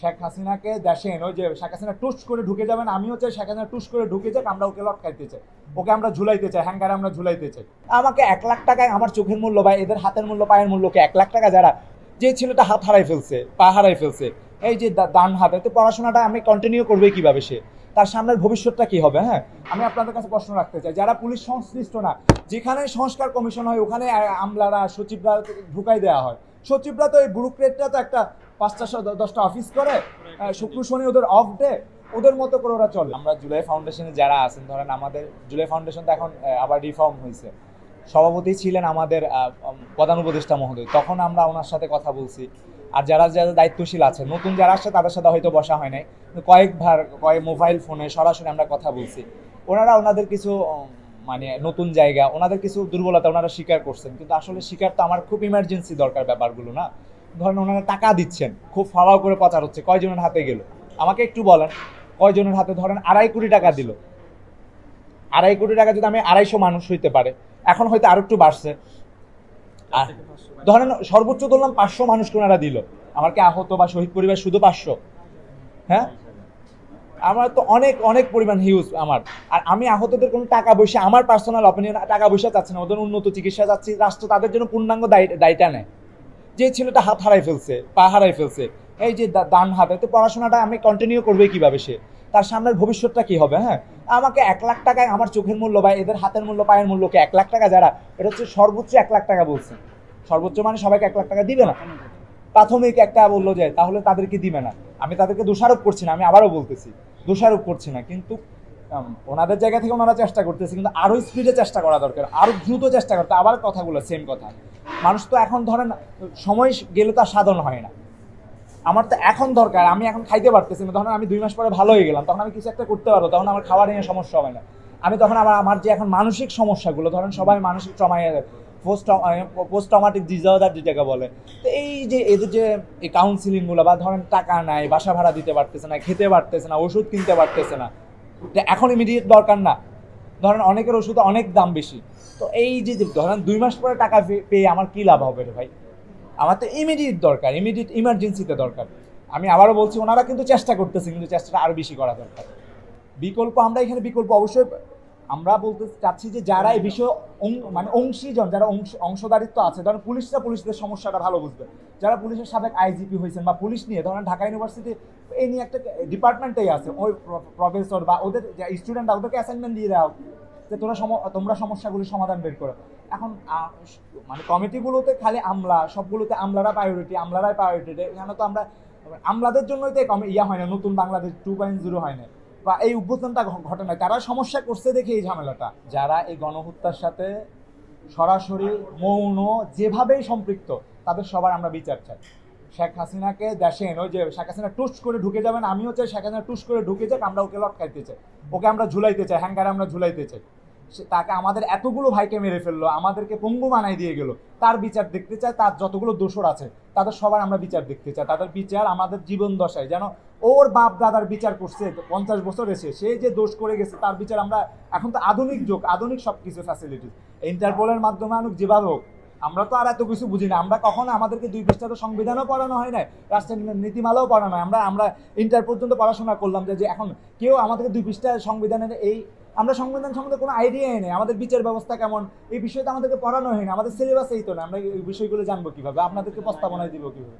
শেখ হাসিনাকে দেশে ওই যে শেখ হাসিনা টুস করে ঢুকে যাবেন, আমিও চাই শেখ হাসিনা টুস করে ঢুকে যাক, আমরা ওকে লটকাইতে চাই। ওকে আমরা ঝুলাইতে চাই, হ্যাঙ্গারে আমরা ঝুলাইতে চাই। আমাকে এক লাখ টাকায় আমার চোখের মূল্য বা এদের হাতের মূল্য, পায়ের মূল্যকে এক লাখ টাকা যারা, যে ছেলেটা হাত হারাই ফেলছে, পা হারাই ফেলছে, এই যে দা- ডান হাতে, তো পড়াশোনাটা আমি কন্টিনিউ করবে কীভাবে সে? তার সামনের ভবিষ্যৎটা কি হবে হ্যাঁ? আমি আপনাদের কাছে প্রশ্ন রাখতে চাই, যারা পুলিশ সংশ্লিষ্ট না, যেখানে সংস্কার কমিশন হয়, ওখানে আমলারা, সচিবরা ঢুকাই দেওয়া হয়। সচিবরা তো এই ব্যুরোক্রেটরা তো একটা পাঁচটা দশটা অফিস করে শুক্র, শনি ওদের অফ ডে ওদের মতো করে ওরা চলে। আমরা জুলাই ফাউন্ডেশনে যারা আছেন, ধরেন আমাদের, জুলাই ফাউন্ডেশন তো এখন আবার রিফর্ম হয়েছে। সভাপতি ছিলেন আমাদের প্রধান উপদেষ্টা মহোদয়। তখন আমরা ওনার সাথে কথা বলছি। আর যারা যারা দায়িত্বশীল আছে নতুন যারা আসছে, তাদের সাথে হয়তো বসা হয় নাই। কয়েকবার, কয়েক মোবাইল ফোনে সরাসরি আমরা কথা বলছি। ওনারা ওনাদের কিছু মানে নতুন জায়গা, ওনাদের কিছু দুর্বলতা ওনারা স্বীকার করছেন। কিন্তু আসলে স্বীকার তো আমার খুব ইমার্জেন্সি দরকার ব্যাপারগুলো, না? ধরেন ওনারা টাকা দিচ্ছেন, খুব ফাওয়াও করে প্রচার হচ্ছে, কয়জনের হাতে গেল? আমাকে একটু বলেন, কয়জনের হাতে? ধরেন আড়াই কোটি টাকা দিল। আড়াই কোটি টাকা যদি আমি আড়াইশো মানুষ হইতে পারে, এখন হয়তো আরও একটু বাড়ছে। ধরেন সর্বোচ্চ ধরলাম পাঁচশো মানুষকে ওনারা দিল। আমার কি আহত বা শহীদ পরিবার শুধু পাঁচশো? হ্যাঁ? আমার তো অনেক অনেক পরিমাণ হিউজ আমার। আর আমি আহতদের কোনো টাকা পয়সা, আমার পার্সোনাল অপিনিয়ন টাকা পয়সা চাচ্ছি না। ওদের উন্নত চিকিৎসা চাচ্ছি, রাষ্ট্র তাদের জন্য পূর্ণাঙ্গ দায় দায়টা নেয় যে ছেলেটা হাত হারাই ফেলছে, পা হারাই ফেলছে, এই যে দা- ডান হাতে তো পড়াশোনাটা আমি কন্টিনিউ করবে কীভাবে সে? তার সামনের ভবিষ্যৎটা কি হবে হ্যাঁ? আমাকে এক লাখ টাকায় আমার চোখের মূল্য বা এদের হাতের মূল্য, পায়ের মূল্যকে এক লাখ টাকা যারা, এটা হচ্ছে সর্বোচ্চ এক লাখ টাকা বলছে। সর্বোচ্চ মানে সবাইকে এক লাখ টাকা দিবে না। প্রাথমিক একটা বলল যে, তাহলে তাদেরকে দিবে না। আমি তাদেরকে দোষারোপ করছি না, আমি আবারও বলতেছি, দোষারোপ করছি না। কিন্তু ওনাদের জায়গা থেকে ওনারা চেষ্টা করতেছে, কিন্তু আরও স্পিডে চেষ্টা করা দরকার, আরও দ্রুত চেষ্টা করতে আবার কথাগুলো সেম কথা। মানুষ তো এখন ধরেন, সময় গেলে তো সাধন হয় না। আমার তো এখন দরকার, আমি এখন খাইতে পারতেছি না। তখন আমি দুই মাস পরে ভালো হয়ে গেলাম, তখন আমি কিছু একটা করতে পারব, তখন আমার খাবার নিয়ে সমস্যা হবে না। আমি তখন আমার আমার যে এখন মানসিক সমস্যাগুলো, ধরেন সবাই মানসিক ট্রমায় পোস্ট পোস্ট ট্রমাটিক ডিসঅর্ডার যেটাকে বলে। তো এই যে এদের যে এই কাউন্সিলিংগুলো বা ধরেন টাকা নাই, বাসা ভাড়া দিতে পারতেছে না, খেতে পারতেছে না, ওষুধ কিনতে পারতেছে না এখন ইমিডিয়েট দরকার না। ধরেন অনেকের ওষুধ অনেক দাম বেশি। তো এই যে ধরেন দুই মাস পরে টাকা পেয়ে আমার কি লাভ হবে রে ভাই? আমার তো ইমিডিয়েট দরকার ইমিডিয়েট ইমার্জেন্সিতে দরকার। আমি আবারও বলছি, ওনারা কিন্তু চেষ্টা করতেছে, কিন্তু চেষ্টাটা আরও বেশি করা দরকার। বিকল্প, আমরা এখানে বিকল্প অবশ্যই আমরা বলতে চাচ্ছি যে যারা এই বিষয়ে মানে অংশীজন, যারা অংশ, অংশদারিত্ব আছে, ধরেন পুলিশরা পুলিশদের সমস্যাটা ভালো বুঝবে। যারা পুলিশের সাবেক আইজিপি হয়েছেন বা পুলিশ নিয়ে, ধরেন ঢাকা ইউনিভার্সিটি এই নিয়ে একটা ডিপার্টমেন্টেই আছে, ওই প্রফেসর বা ওদের স্টুডেন্টরা ওদেরকে অ্যাসাইনমেন্ট দিয়ে দেওয়া যে তোরা সম- তোমরা সমস্যাগুলির সমাধান বের করো। এখন মানে কমিটিগুলোতে খালি আমলা, সবগুলোতে আমলারা প্রায়োরিটি আমলারাই প্রায়োরিটি এখানে তো আমরা, আমলাদের জন্যই তো ইয়া হয় না, নতুন বাংলাদেশ টু পয়েন্ট জিরো হয় না। বা এই ঘ- ঘটে না তারা সমস্যা করছে দেখে এই ঝামেলাটা। যারা এই গণহত্যার সাথে সরাসরি মৌন, যেভাবেই সম্পৃক্ত, তাদের সবার আমরা বিচার চাই। শেখ হাসিনাকে দেশে এনো, ওই যে শেখ হাসিনা টুস করে ঢুকে যাবেন, আমিও চাই শেখ হাসিনা টুস করে ঢুকে যাক, আমরা ওকে লটকাইতে চাই। ওকে আমরা ঝুলাইতে চাই, হ্যাঙ্গারে আমরা ঝুলাইতে চাই। তাকে আমাদের এতগুলো ভাইকে মেরে ফেলল, আমাদেরকে পঙ্গু বানাই দিয়ে গেল। তার বিচার দেখতে চায়, তার যতগুলো দোষর আছে, তাদের সবার আমরা বিচার দেখতে চাই। তাদের বিচার আমাদের জীবন দশায়। যেন ওর বাপ দাদার বিচার করছে, পঞ্চাশ বছর এসে, সে যে দোষ করে গেছে, তার বিচার আমরা, এখন তো আধুনিক যুগ, আধুনিক সব কিছু ফ্যাসিলিটি ইন্টারপোলের মাধ্যমে আনুক, যেভাবে হোক আমরা তো আর এত কিছু বুঝি না। আমরা কখনো আমাদেরকে দুই পৃষ্ঠা তো সংবিধানও পড়ানো হয় না রাষ্ট্রের নীতিমালাও পড়ানো হয় আমরা আমরা ইন্টার পর্যন্ত পড়াশোনা করলাম যে এখন কেউ আমাদেরকে দুই পৃষ্ঠা সংবিধানের এই আমরা সংবিধান সম্বন্ধে কোনো আইডিয়াই নেই। আমাদের বিচার ব্যবস্থা কেমন? এই বিষয়টা আমাদেরকে পড়ানো হয় না আমাদের সিলেবাস এই তো না। আমরা এই বিষয়গুলো জানব কীভাবে? আপনাদেরকে প্রস্তাবনায় দিব কীভাবে?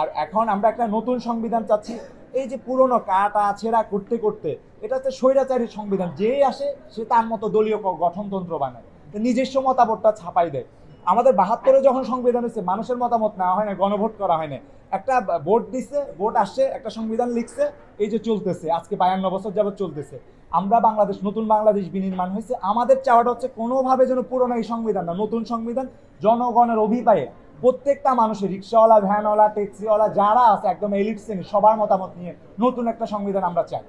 আর এখন আমরা একটা নতুন সংবিধান চাচ্ছি। এই যে পুরনো কাটা ছেঁড়া করতে করতে, এটা হচ্ছে স্বৈরাচারী সংবিধান। যেই আসে, সে তার মতো দলীয় গঠনতন্ত্র বানায়। তো নিজস্ব মতামতটা ছাপাই দেয়। আমাদের বাহাত্তরে যখন সংবিধান হয়েছে, মানুষের মতামত নেওয়া হয় না, গণভোট করা হয় না। একটা ভোট দিছে, ভোট আসছে, একটা সংবিধান লিখছে, এই যে চলতেছে, আজকে বায়ান্ন বছর যাবত চলতেছে। আমরা বাংলাদেশ, নতুন বাংলাদেশ বিনির্মাণ হয়েছে। আমাদের চাওয়াটা হচ্ছে কোনোভাবে যেন পুরনো এই সংবিধান না, নতুন সংবিধান জনগণের অভিপ্রায়ে প্রত্যেকটা মানুষের, রিক্সাওয়ালা, ভ্যানওয়ালা, ট্যাক্সিওয়ালা, যারা আছে, একদম এলিট শ্রেণি সবার মতামত নিয়ে নতুন একটা সংবিধান আমরা চাই।